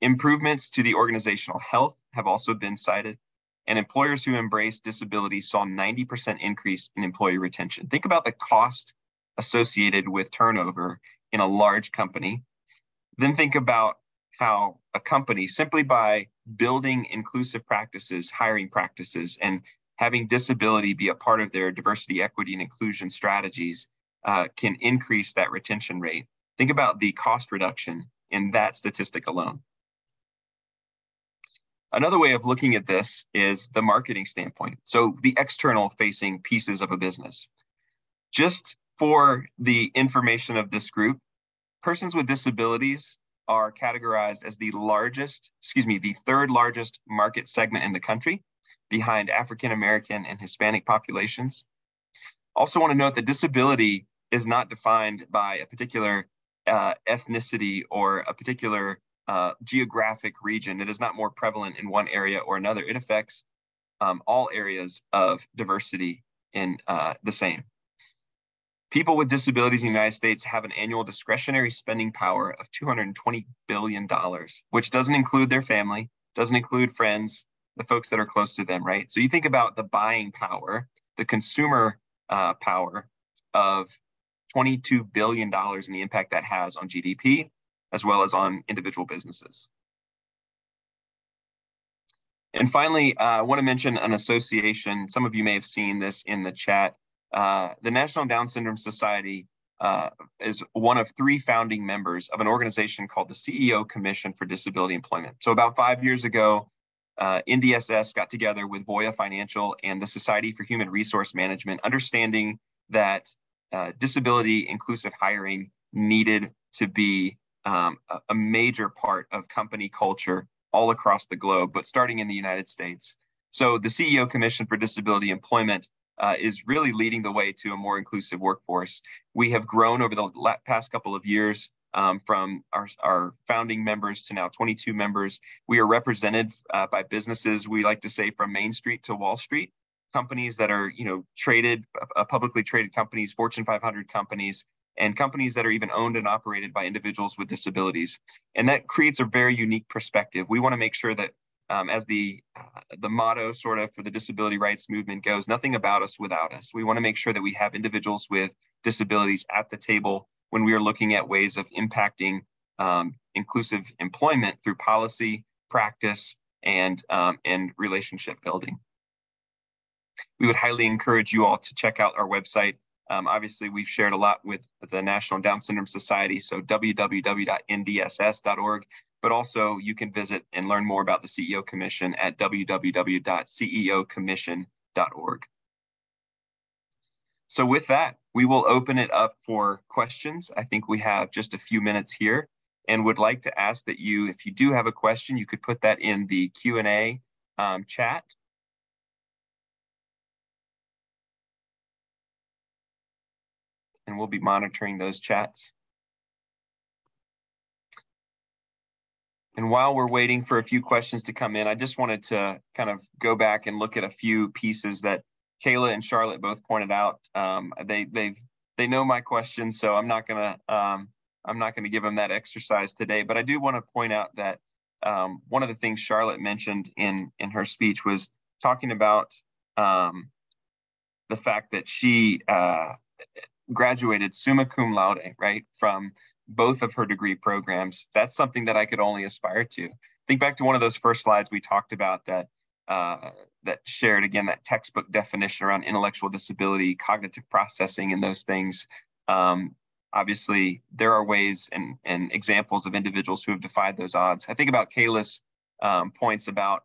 A: Improvements to the organizational health have also been cited, and employers who embrace disability saw 90% increase in employee retention. Think about the cost associated with turnover in a large company. Then think about how a company, simply by building inclusive practices, hiring practices, and having disability be a part of their diversity, equity, and inclusion strategies, uh, can increase that retention rate. Think about the cost reduction in that statistic alone. Another way of looking at this is the marketing standpoint. So the external facing pieces of a business. Just for the information of this group, persons with disabilities are categorized as the largest, excuse me, the third largest market segment in the country behind African American and Hispanic populations. Also want to note that disability is not defined by a particular uh, ethnicity or a particular uh, geographic region. It is not more prevalent in one area or another. It affects um, all areas of diversity in uh, the same. People with disabilities in the United States have an annual discretionary spending power of $220 billion, which doesn't include their family, doesn't include friends, the folks that are close to them, right? So you think about the buying power, the consumer uh, power of $22 billion and the impact that has on GDP, as well as on individual businesses. And finally, uh, I want to mention an association. Some of you may have seen this in the chat. Uh, the National Down Syndrome Society uh, is one of three founding members of an organization called the CEO Commission for Disability Employment. So about five years ago, uh, NDSS got together with Voya Financial and the Society for Human Resource Management, understanding that uh, disability inclusive hiring needed to be um, a, a major part of company culture all across the globe, but starting in the United States. So the CEO Commission for Disability Employment uh, is really leading the way to a more inclusive workforce. We have grown over the past couple of years um, from our, our founding members to now 22 members. We are represented uh, by businesses, we like to say from Main Street to Wall Street, companies that are, you know, traded, uh, publicly traded companies, Fortune 500 companies, and companies that are even owned and operated by individuals with disabilities. And that creates a very unique perspective. We want to make sure that um, as the uh, the motto sort of for the disability rights movement goes, nothing about us without us. We want to make sure that we have individuals with disabilities at the table when we are looking at ways of impacting um, inclusive employment through policy, practice, and, um, and relationship building. We would highly encourage you all to check out our website. Um, obviously, we've shared a lot with the National Down Syndrome Society, so www.ndss.org, but also you can visit and learn more about the CEO Commission at www.ceocommission.org. So with that, we will open it up for questions. I think we have just a few minutes here and would like to ask that you, if you do have a question, you could put that in the Q&A um, chat. And we'll be monitoring those chats. And while we're waiting for a few questions to come in, I just wanted to kind of go back and look at a few pieces that Kayla and Charlotte both pointed out. Um, they they've they know my questions, so I'm not gonna um, I'm not gonna give them that exercise today. But I do want to point out that um, one of the things Charlotte mentioned in in her speech was talking about um, the fact that she uh, graduated summa cum laude, right, from both of her degree programs. That's something that I could only aspire to. Think back to one of those first slides we talked about that uh, that shared again that textbook definition around intellectual disability, cognitive processing, and those things. Um, obviously, there are ways and, and examples of individuals who have defied those odds. I think about Kayla's um, points about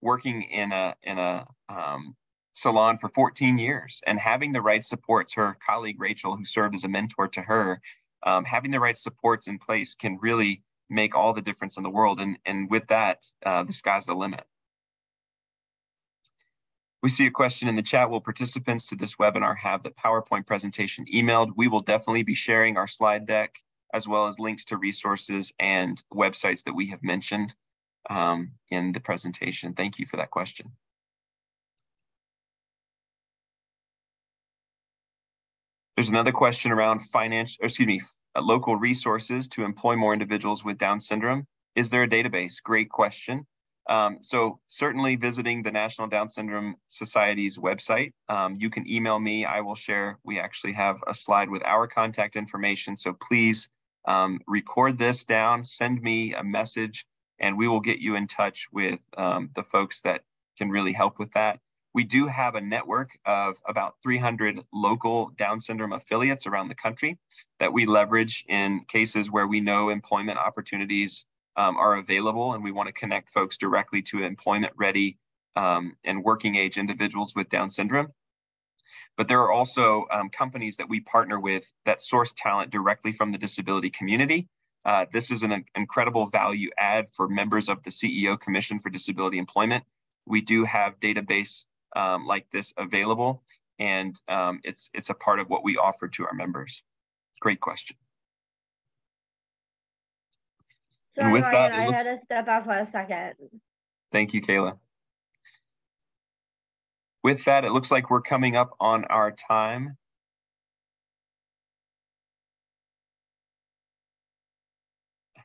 A: working in a in a um, salon for 14 years and having the right supports. Her colleague Rachel, who served as a mentor to her, um, having the right supports in place can really make all the difference in the world. And and with that, uh, the sky's the limit. We see a question in the chat. Will participants to this webinar have the PowerPoint presentation emailed? We will definitely be sharing our slide deck as well as links to resources and websites that we have mentioned um, in the presentation. Thank you for that question. There's another question around financial, excuse me, uh, local resources to employ more individuals with Down syndrome. Is there a database? Great question. Um, so certainly visiting the National Down Syndrome Society's website, um, you can email me. I will share. We actually have a slide with our contact information. So please um, record this down, send me a message, and we will get you in touch with um, the folks that can really help with that. We do have a network of about 300 local Down syndrome affiliates around the country that we leverage in cases where we know employment opportunities um, are available, and we want to connect folks directly to employment ready um, and working age individuals with Down syndrome. But there are also um, companies that we partner with that source talent directly from the disability community. Uh, this is an incredible value add for members of the CEO Commission for Disability Employment. We do have database um, like this available, and um, it's, it's a part of what we offer to our members. Great question.
B: Sorry, with Ryan, that, I looks... had to step out for a second.
A: Thank you, Kayla. With that, it looks like we're coming up on our time.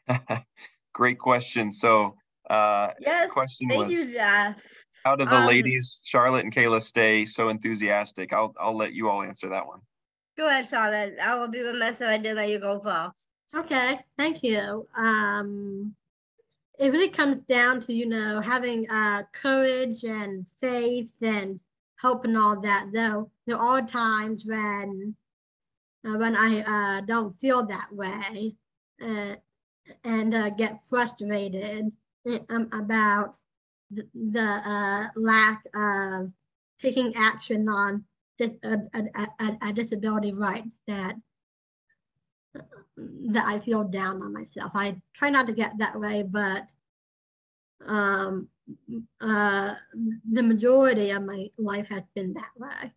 A: Great question. So, uh,
B: yes,
A: question
B: thank
A: was,
B: you, Jeff.
A: How do the um, ladies, Charlotte and Kayla, stay so enthusiastic? I'll I'll let you all answer that one.
B: Go ahead, Charlotte. I will be remiss if I did let you go first.
C: Okay, thank you. Um, it really comes down to, you know, having uh, courage and faith and hope and all that, though there are times when uh, when I uh, don't feel that way uh, and uh, get frustrated um, about the, uh, lack of taking action on dis- a, a, a, disability rights that that I feel down on myself. I try not to get that way, but um, uh, the majority of my life has been that way.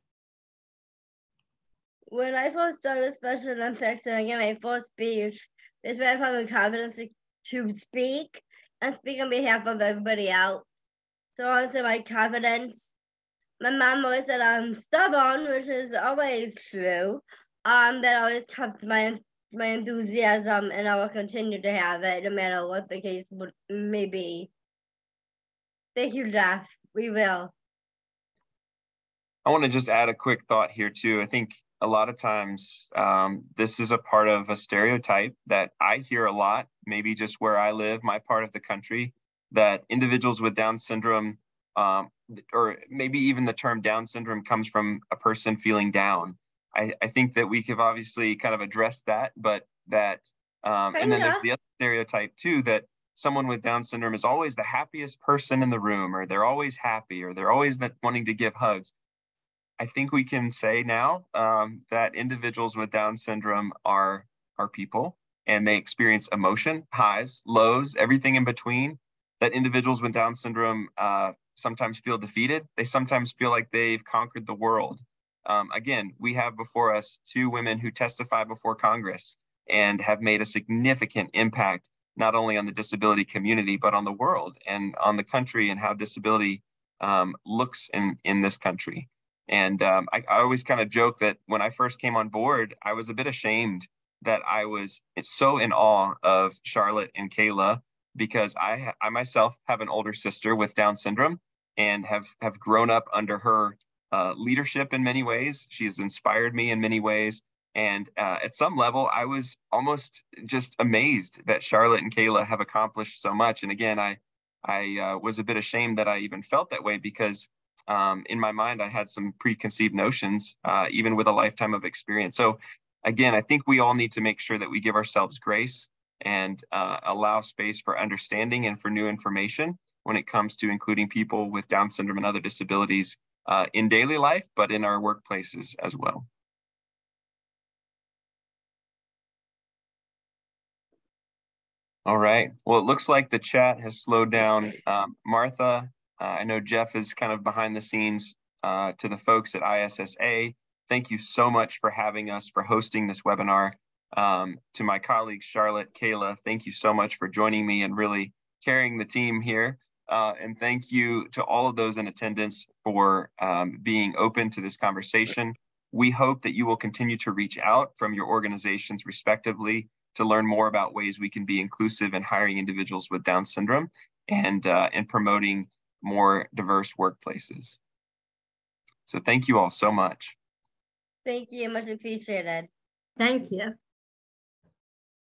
B: when I first started Special Olympics and I get my first speech, this way I found the confidence to speak and speak on behalf of everybody else. So also my confidence. My mom always said I'm stubborn, which is always true. Um, that always kept my my enthusiasm, and I will continue to have it no matter what the case may be. Thank you, Jeff. We will.
A: I want to just add a quick thought here too. I think a lot of times um, this is a part of a stereotype that I hear a lot, maybe just where I live, my part of the country, that individuals with Down syndrome, um, or maybe even the term Down syndrome comes from a person feeling down. I, I think that we have obviously kind of addressed that, but that, um, and then there's the other stereotype too that someone with Down syndrome is always the happiest person in the room, or they're always happy, or they're always wanting to give hugs. I think we can say now um, that individuals with Down syndrome are are people and they experience emotion, highs, lows, everything in between. That individuals with Down syndrome uh, sometimes feel defeated. They sometimes feel like they've conquered the world. Um, again, we have before us two women who testify before Congress and have made a significant impact not only on the disability community but on the world and on the country and how disability um, looks in in this country. And um, I, I always kind of joke that when I first came on board, I was a bit ashamed that I was so in awe of Charlotte and Kayla because I, I myself have an older sister with Down syndrome and have, have grown up under her uh, leadership in many ways. She has inspired me in many ways. And uh, at some level, I was almost just amazed that Charlotte and Kayla have accomplished so much. And again, I, I uh, was a bit ashamed that I even felt that way because um, in my mind, I had some preconceived notions, uh, even with a lifetime of experience. So, again, I think we all need to make sure that we give ourselves grace and uh, allow space for understanding and for new information when it comes to including people with Down syndrome and other disabilities uh, in daily life, but in our workplaces as well. All right. Well, it looks like the chat has slowed down. Um, Martha uh, I know Jeff is kind of behind the scenes uh, to the folks at ISSA. Thank you so much for having us, for hosting this webinar. Um, to my colleagues, Charlotte, Kayla, thank you so much for joining me and really carrying the team here. Uh, and thank you to all of those in attendance for um, being open to this conversation. We hope that you will continue to reach out from your organizations respectively to learn more about ways we can be inclusive in hiring individuals with Down syndrome and, uh, and promoting more diverse workplaces. So thank you all so much.
B: Thank you. Much appreciated.
C: Thank you.